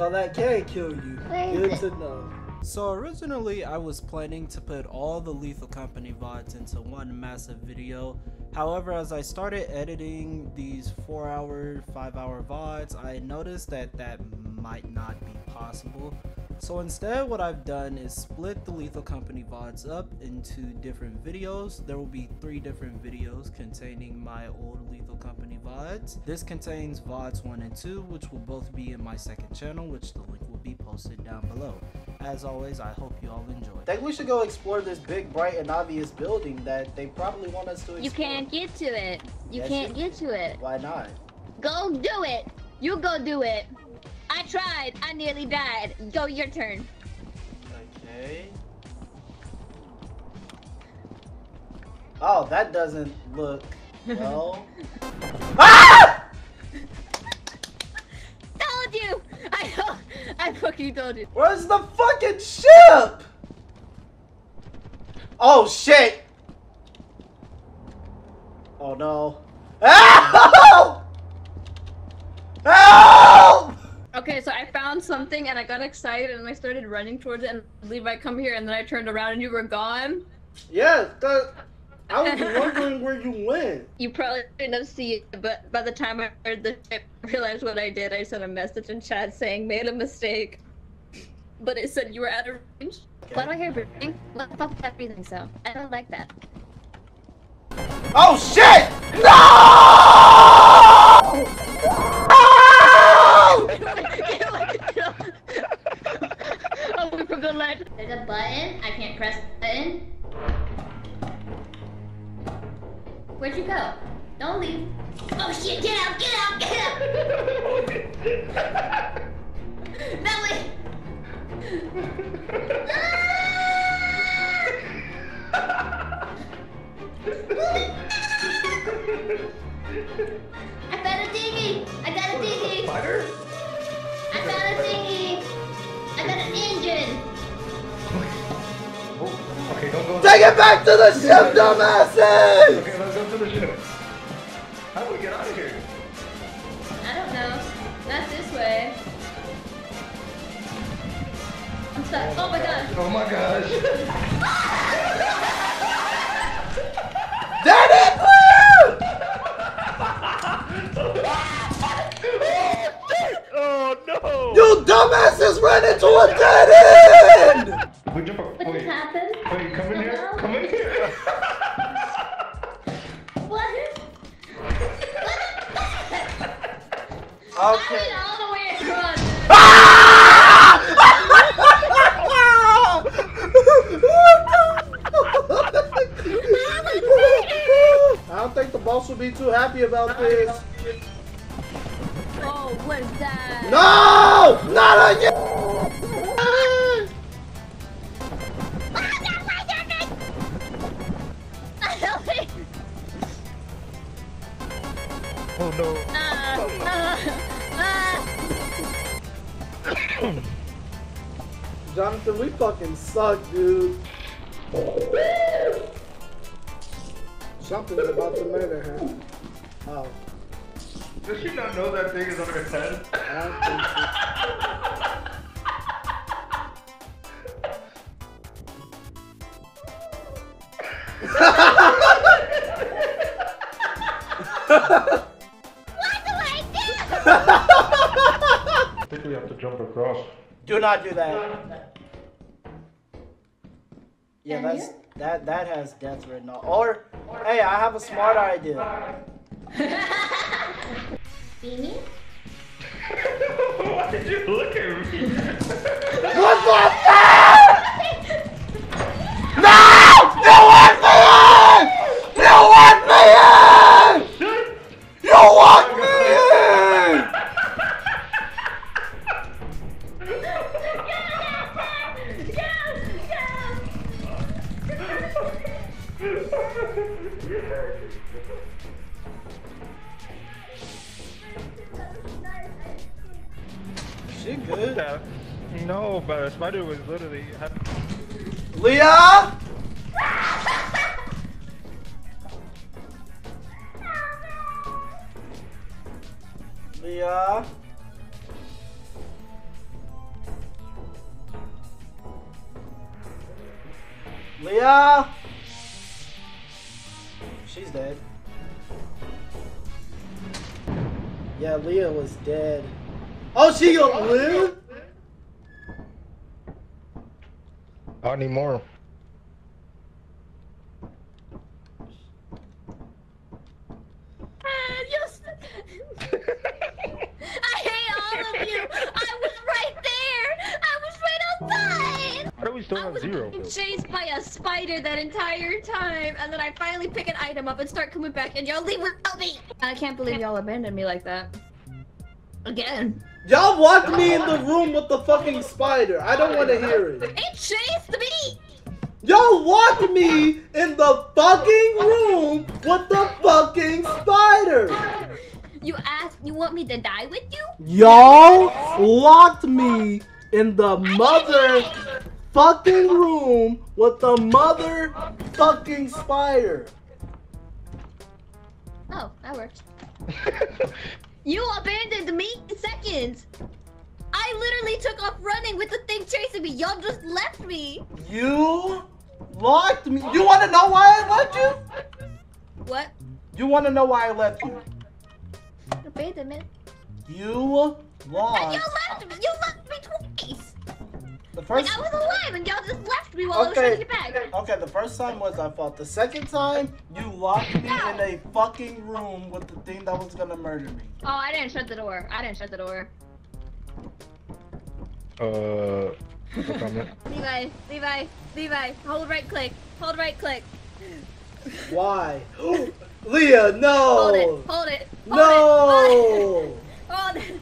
So that can kill you. Good to know. So originally I was planning to put all the Lethal Company VODs into one massive video. However, as I started editing these 4 hour, 5 hour VODs, I noticed that that might not be possible. So instead what I've done is split the Lethal Company VODs up into different videos. There will be three different videos containing my old Lethal Company VODs. This contains VODs 1 and 2 which will both be in my second channel which the link will be posted down below. As always, I hope you all enjoy. I think we should go explore this big, bright, and obvious building that they probably want us to explore. You can't get to it. You Yes, can't you- get to it. Why not? Go do it. You go do it. I tried. I nearly died. Go your turn. Okay. Oh, that doesn't look well. ah! Told you. I know. I fucking told you. Where's the fucking ship? Oh shit! Oh no. Help! Help! Okay, so I found something and I got excited and I started running towards it and Levi come here and then I turned around and you were gone. Yeah, that, I was wondering where you went. You probably didn't see it, but by the time I heard the ship, I realized what I did. I sent a message in chat saying made a mistake. But it said you were out of range. Why do I hear breathing? What the fuck is that breathing sound? I don't like that. Oh shit! No! There's a button. I can't press the button. Where'd you go? Don't leave. Oh shit! Get out! Get out! Get out! no way! I found a dinghy! I got a dinghy! Spider? I found a dinghy! I got an engine! Oh, okay, don't go. Take it back to the ship, dumbasses! Okay, let's go to the ship. How do we get out of here? I don't know. Not this way. I'm stuck. Oh my gosh. Oh my gosh. Dead end clear! oh no! You dumbasses ran into a dead end! We jump. What just happened? wait, come in here. Come in here. What? I Okay. went all the way across. I don't think the boss will be too happy about this. No! Not again! oh no. Jonathan, we fucking suck, dude. I think we have to jump across. Do not do that. Yeah, that's that that has death written on. Or hey, I have a smart idea. Beanie? Why did you look at me? What the fuck? ya. Leah! She's dead. Yeah, Leah was dead. Oh, she gonna live? Not anymore. A spider that entire time, and then I finally pick an item up and start coming back, and y'all leave without me. I can't believe y'all abandoned me like that. Again. Y'all locked me in the room with the fucking spider. I don't want to hear it. It chased me. Y'all locked me in the fucking room with the fucking spider. You asked. You want me to die with you? Y'all locked me in the mother fucking room with the mother fucking spider. Oh, that worked. You abandoned me in seconds. I literally took off running with the thing chasing me. Y'all just left me. You locked me. You want to know why I left you? What? You want to know why I left you? Abandonment. You And lost. y'all left me. You left me twice. The Like first. I was alive and y'all just left me while I was trying to Okay. get back. Okay, the first time was I fought. The second time, you locked me in a fucking room with the thing that was gonna murder me. Oh, I didn't shut the door. I didn't shut the door. Uh. Levi, Levi, Levi, hold right click. Hold right click. Why? Leah, no! Hold it. Hold it. Hold no! it. Hold it. Hold it.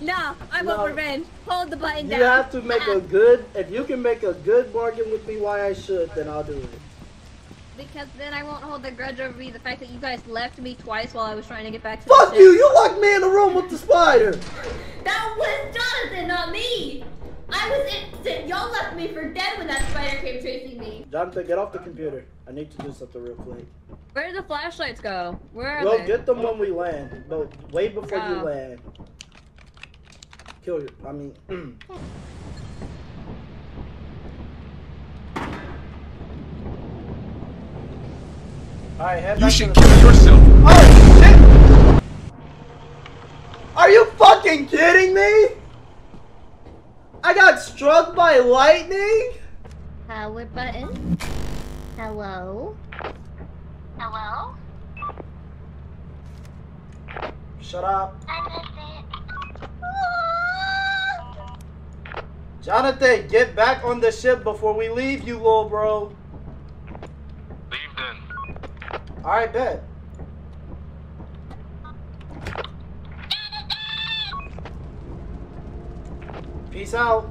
No, I No. want revenge. Hold the button You down. You have to make a good. If you can make a good bargain with me, why I should, then I'll do it. Because then I won't hold the grudge over me. The fact that you guys left me twice while I was trying to get back to Fuck you! You locked me in the room with the spider. That was Jonathan, not me. I was innocent. Y'all left me for dead when that spider came chasing me. Jonathan, get off the computer. I need to do something real quick. Where did the flashlights go? Where are We'll they? get them when we land, but wait before you Oh. land. Kill you. I mean. Alright, head You should to the- kill yourself. Oh shit! Are you fucking kidding me? I got struck by lightning? Power button. Hello. Hello. Shut up. Jonathan, get back on the ship before we leave, you little bro. Leave then. Alright, bet. Peace out.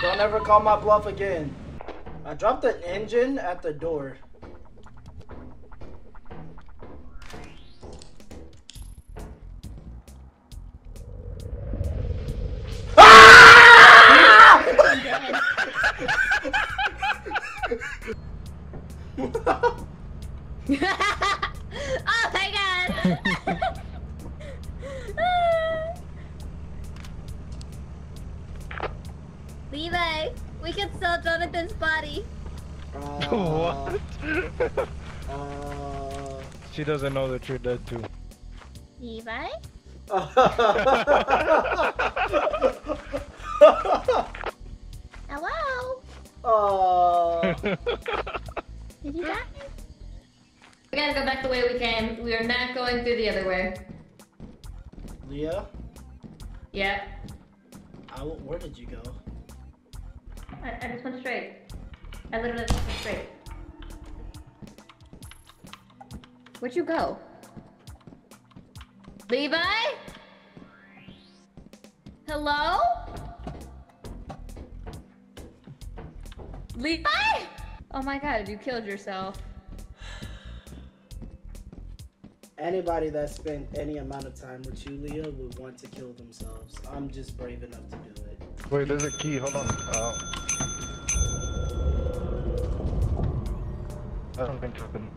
Don't ever call my bluff again. I dropped an engine at the door. Jonathan's body. Uh, what? Uh, she doesn't know that you're dead too. Levi? Hello? uh, Did you die? We gotta go back the way we came. We are not going through the other way. Leah, Yep. I, where did you go? I, I just went straight. I literally just went straight. Where'd you go? Levi? Hello? Levi? Oh my god, you killed yourself. Anybody that spent any amount of time with you, Leah, would want to kill themselves. I'm just brave enough to do it. Wait, there's a key. Hold on. Uh, something happened.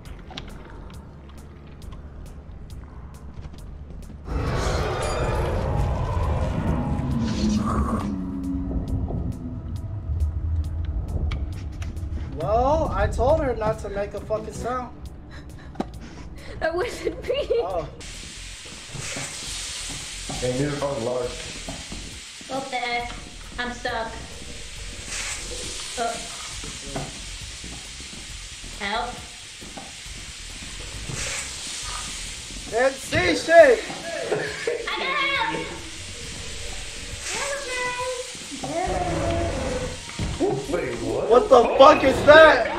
Well, I told her not to make a fucking sound. that wasn't me. Oh. Dang, you're fucking large. Up there. I'm stuck. Oh. Help. And see shit! I got help! Help, guys. Wait, what? What the fuck is that?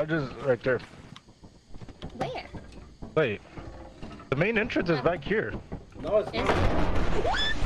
The largest right there. Where? Wait. The main entrance is back here. No, it's not.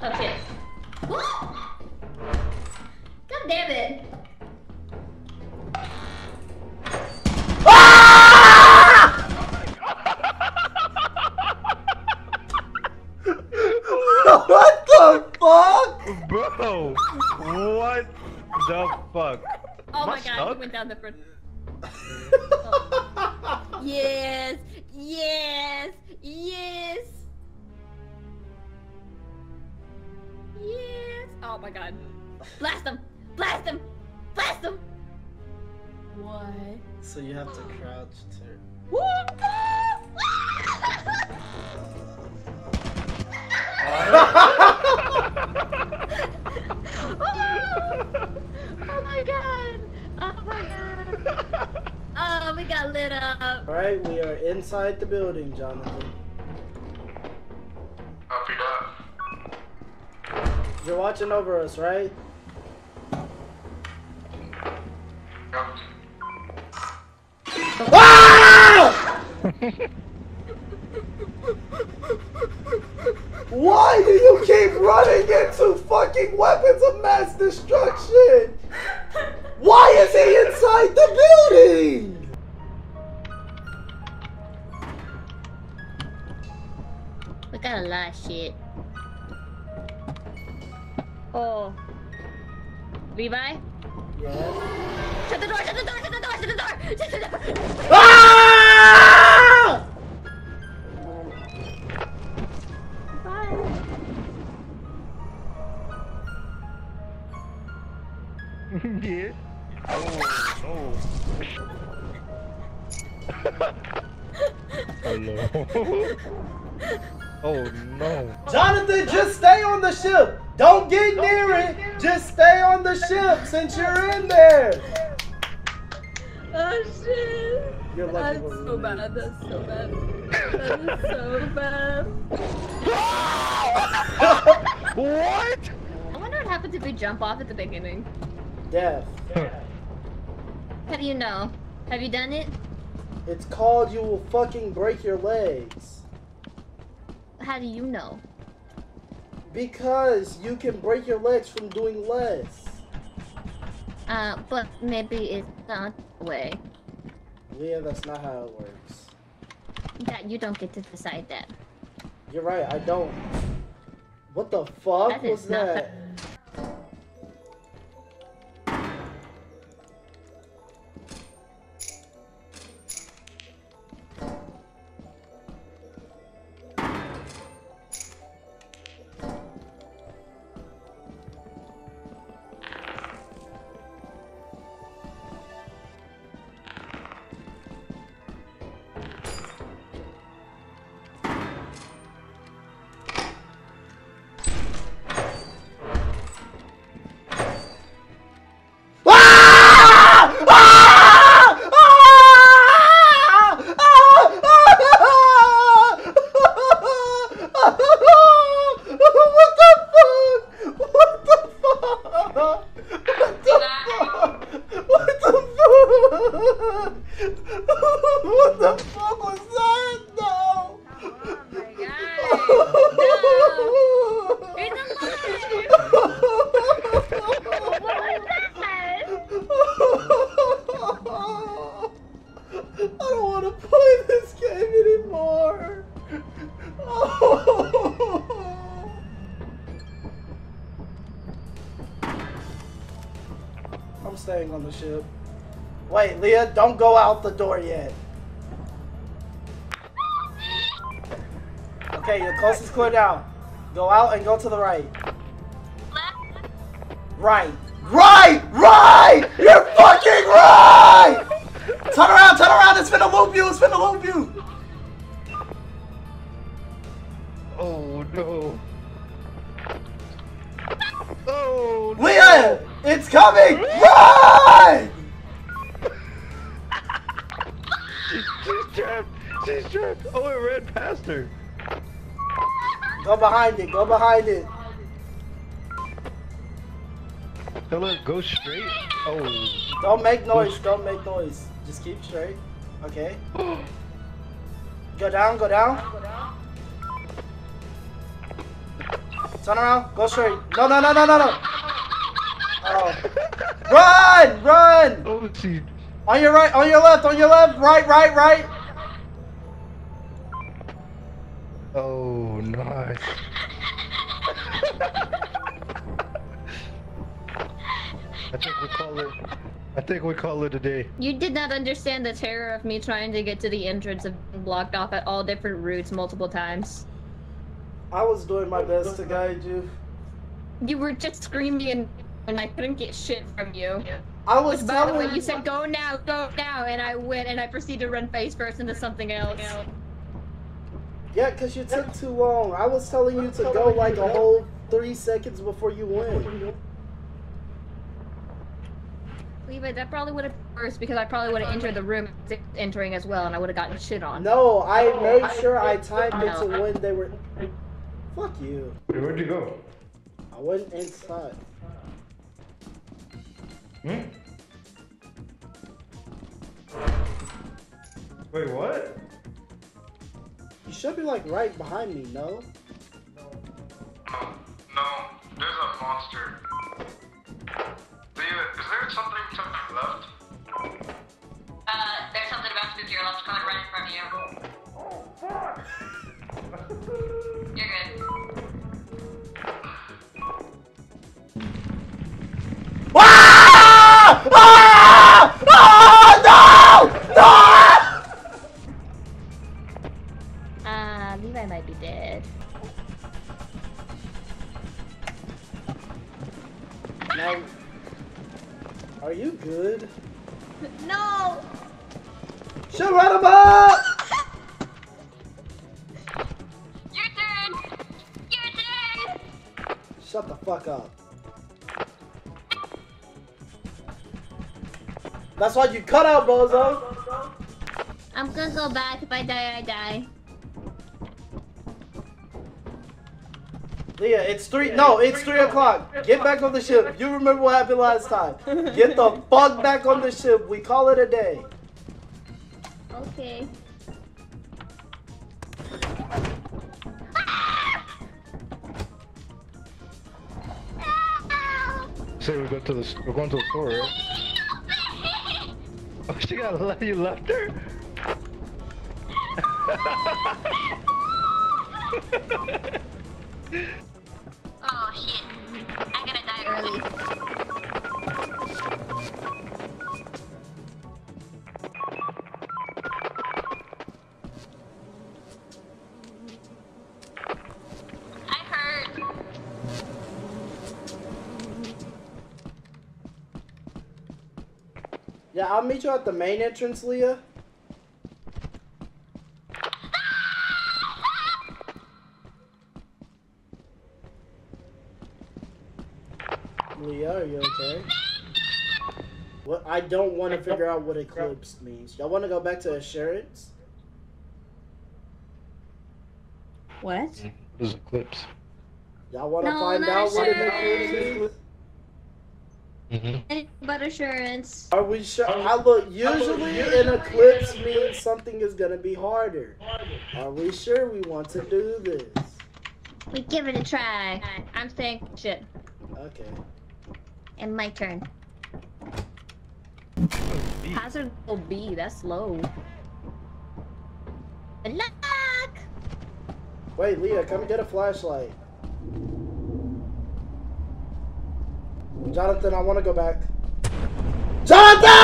Oh shit. So you have to crouch to. Oh my god! Oh my god! Oh, we got lit up. Alright, we are inside the building, Jonathan. Copy that. You're watching over us, right? Yeah. Oh no. Hello. oh no. Jonathan, just stay on the ship. Don't get near it. Just stay on the ship since you're in there. Oh shit! You're lucky That's so bad, that's so bad. That is so bad. what? I wonder what happens if we jump off at the beginning. Death. How do you know? Have you done it? It's called you will fucking break your legs. How do you know? Because you can break your legs from doing less. Uh, but maybe it's not the way. Yeah, that's not how it works. That you don't get to decide that. You're right, I don't. What the fuck That was that? I'm on the ship. Wait, Leah, don't go out the door yet. Okay, your coast is clear now. Go out and go to the right. Right. Right! Right! You're fucking right! Turn around, turn around, it's finna loop you, it's finna loop you! Oh no. Oh no. Leah! It's coming! Run! Oh, it ran past her. Go behind it, go behind it. Tell her go straight. Oh. Don't make noise, don't make noise. Just keep straight. Okay. Go down, go down. Turn around, go straight. No, no, no, no, no, no. Oh. Run! Run! Oh, she. On your right, on your left, on your left, right, right, right. Oh, nice. I think we call it. I think we call it a day. You did not understand the terror of me trying to get to the entrance of being blocked off at all different routes multiple times. I was doing my best to guide you. You were just screaming and, and I couldn't get shit from you. I was By the way, you said go now, go now, and I went and I proceeded to run face first into something else. Yeah, because you took too long. I was telling you to go like a whole three seconds before you went. Levi, that probably would have been worse because I probably would have entered the room entering as well and I would have gotten shit on. No, I made sure I timed it to when they were. Fuck you. Wait, where'd you go? I went inside. Hmm? Wait, what? You should be like right behind me, no? No, no, there's a monster. Leah, is there something to my left? Uh, there's something about to move to your left coming right in front of you. Oh, fuck! You're good. Ah! Ah! Ah! No! No! Now, are you good? No! Shut right about! Your turn! Your turn! Shut the fuck up. That's why you cut out, bozo. I'm gonna go back. If I die, I die. Leah, it's three. No, it's three o'clock. Get back on the ship. You remember what happened last time. Get the fuck back on the ship. We call it a day. Okay. Say we go to the. We're going to the store, right? Oh, she got left. You left her. I'll meet you at the main entrance, Leah. Leah, are you okay? What? I don't want to figure out what eclipse means. Y'all want to go back to assurance? What? What is eclipse? Y'all want to No, find not out what an Assurance. eclipse is? Mm-hmm. But assurance. Are we sure? I look. Usually, an eclipse means something is gonna be harder. Are we sure we want to do this? We give it a try. I'm saying shit. Okay. And my turn. Hazard will B. That's low. Good luck. Wait, Leah, come get a flashlight. Jonathan, I want to go back. Jonathan!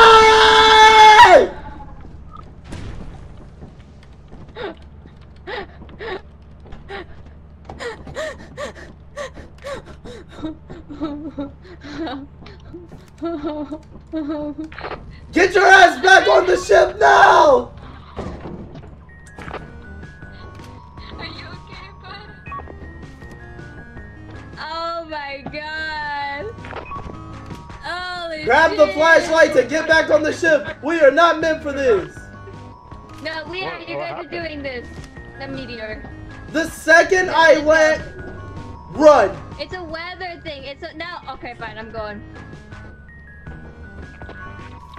The ship. We are not meant for this. No, Leah, What- you guys are doing this. The meteor. The second I went, run. It's a weather thing. It's a no. Okay, fine. I'm going.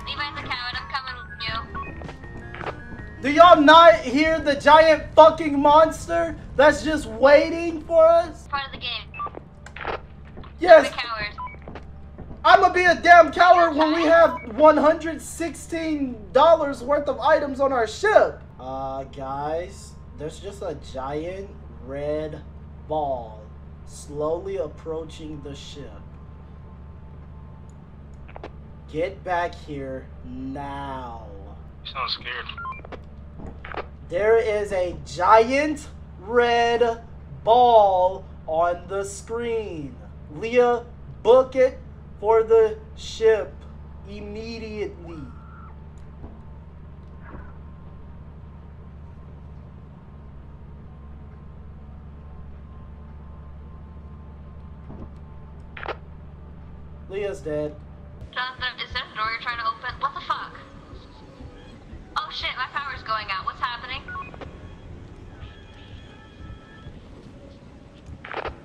Levi's a coward. I'm coming with you. Do y'all not hear the giant fucking monster that's just waiting for us? Part of the game. Yes. I'm gonna be a damn coward when we have $116 worth of items on our ship. Uh, guys, there's just a giant red ball slowly approaching the ship. Get back here now. You sound scared. There is a giant red ball on the screen. Leah, book it for the ship immediately. Leah's dead. Jonathan, is there a door you're trying to open? What the fuck? Oh shit, my power's going out. What's happening?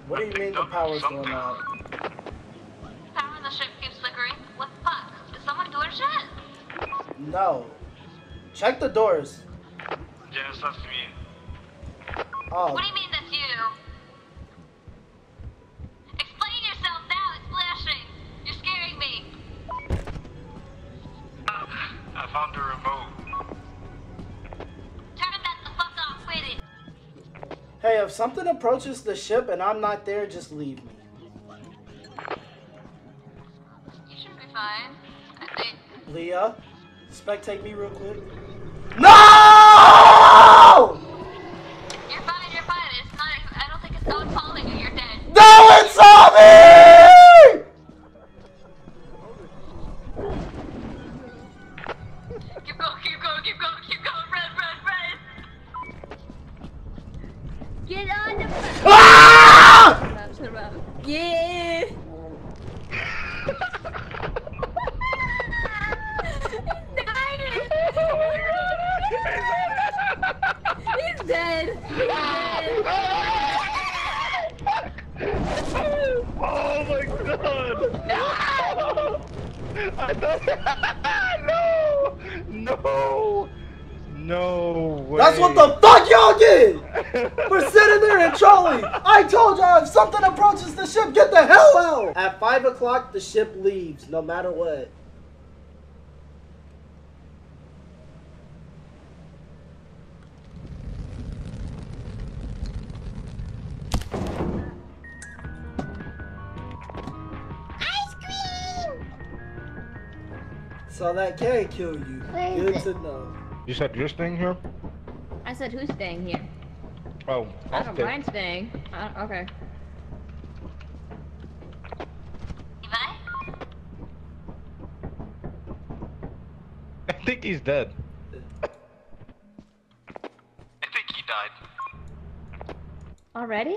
What do you mean the power's going out? Power in the ship keeps flickering. What the fuck? Is someone doing shit? No. Check the doors. Yes, that's me. Oh, What do you mean that's you? Explain yourself now, it's flashing. You're scaring me. I found the remote. Turn that the fuck off with it. hey, if something approaches the ship and I'm not there, just leave me. Fine. I think. Leah, spectate me real quick. No! You're fine, you're fine. It's not I don't think it's no one's calling you, you're dead. No one saw me! Keep going, keep going, keep going, keep going, run, run, run! Get on the Ah! Yeah! He's dead! He's dead! Oh my god! No! I thought. no! No! No way! That's what the fuck y'all did! We're sitting there and trolling! I told y'all if something approaches the ship, get the hell out! At 5 the ship leaves, no matter what. Ice cream! So that can kill you. Where is Good it? to know. You said you're staying here? I said, who's staying here? Oh, I I'll don't mind staying. Uh, okay. Think he's dead. I think he died. Already?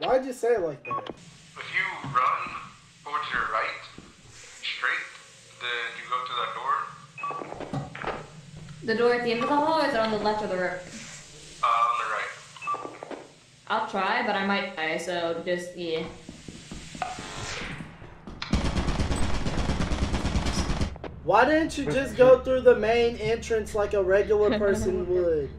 Why'd you say it like that? If you run towards your right, straight, then you go to that door. The door at the end of the hall, or is it on the left or the right? Uh, on the right. I'll try, but I might die, so just, yeah. Why didn't you just go through the main entrance like a regular person would?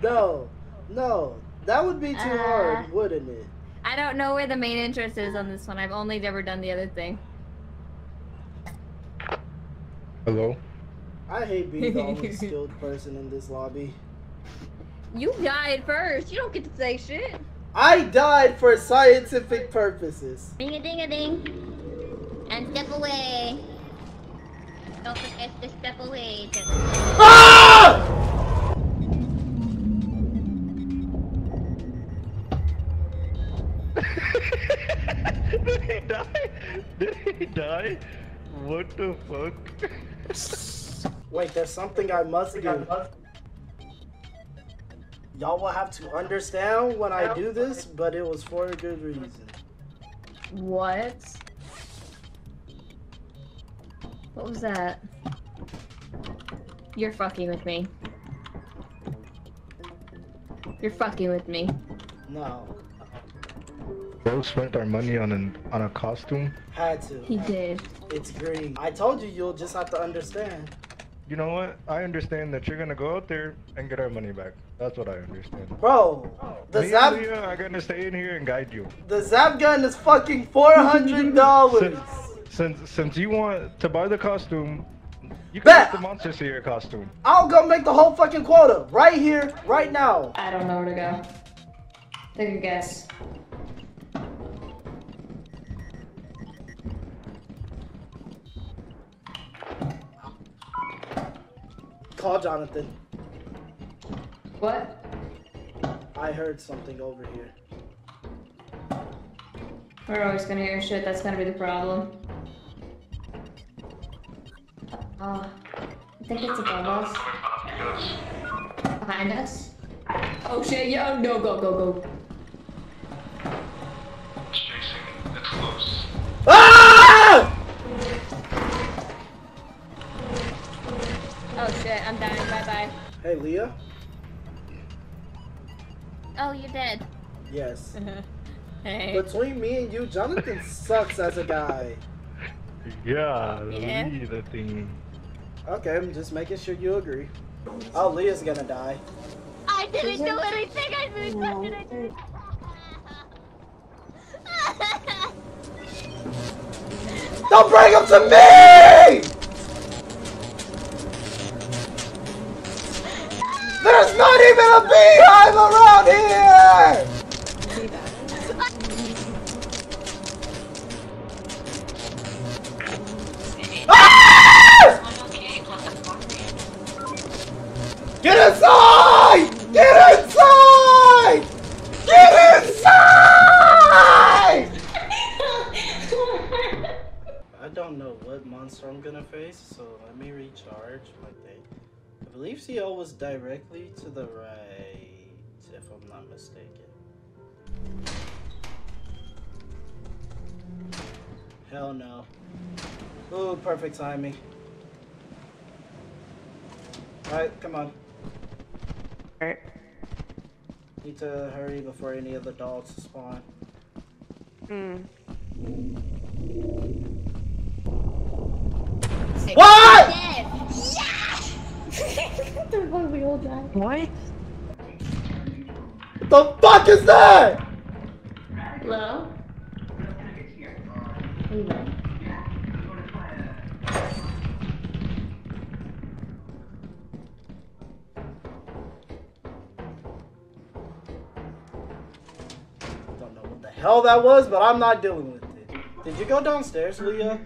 No, no, that would be too Uh. hard, wouldn't it? I don't know where the main entrance is on this one. I've only ever done the other thing. Hello? I hate being the only skilled person in this lobby. You died first. You don't get to say shit. I died for scientific purposes. Ding a ding a ding. And step away. Don't forget to step away. Ah! Did he die? Did he die? What the fuck? Wait, there's something I must do. Y'all will have to understand when I do this, but it was for a good reason. What? What was that? You're fucking with me. You're fucking with me. No, Bro spent our money on an on a costume. had to. He did. It's green. I told you, you'll just have to understand. You know what? I understand that you're gonna go out there and get our money back. That's what I understand. Bro, the Me and zap, Leah are gonna stay in here and guide you. the zap gun is fucking four hundred dollars. Since since you want to buy the costume, you can Bet. get the Monster Slayer costume. I'll go make the whole fucking quota right here, right now. I don't know where to go. Take a guess. Call Jonathan. What? I heard something over here. We're always gonna hear shit. That's gonna be the problem. Uh, I think it's above us. Behind us. Oh shit! Yeah. No. Go. Go. Go. it's chasing. It's close. Ah! Oh shit! I'm dying. Bye bye. Hey, Leah. Oh, you're dead. Yes. Hey. Between me and you, Jonathan sucks as a guy. Yeah, Yeah. leave the thing. Okay, I'm just making sure you agree. Oh, Leah's gonna die. I didn't do anything. I didn't touch it. I didn't. Don't bring him to me! There's not even a beehive around here! Monster I'm gonna face, so let me recharge my thing. I believe CL was directly to the right, if I'm not mistaken. Hell no. Ooh, perfect timing. Alright, come on. Alright. Need to hurry before any of the dolls spawn. Hmm. What? Dead. What? The fuck is that? Hello. Hello. Don't know what the hell that was, but I'm not dealing with it. Did you go downstairs, Leah?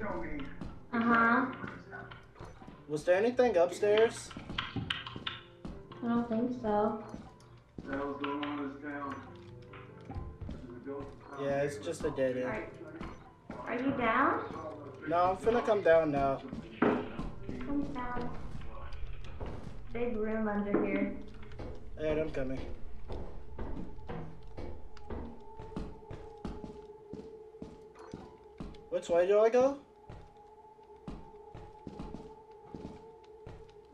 Uh huh. Was there anything upstairs? I don't think so. Yeah, it's just a dead end. Are you down? No, I'm finna come down now. Come down. Big room under here. Alright, I'm coming. Which way do I go?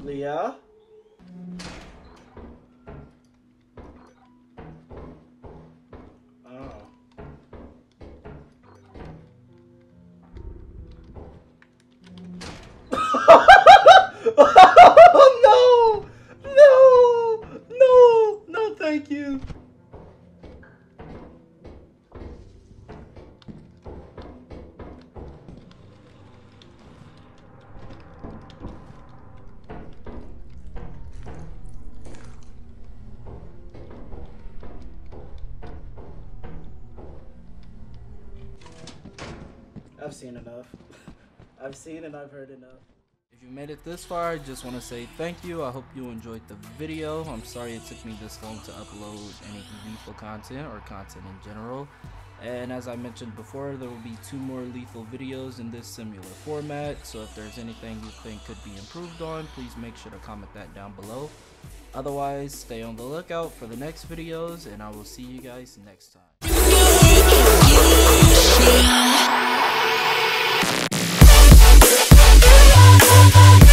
Leah? Seen enough. I've seen and I've heard enough. If you made it this far, I just want to say thank you. I hope you enjoyed the video. I'm sorry it took me this long to upload any lethal content or content in general. And as I mentioned before, there will be two more lethal videos in this similar format. So if there's anything you think could be improved on, please make sure to comment that down below. Otherwise, stay on the lookout for the next videos, and I will see you guys next time. Bye.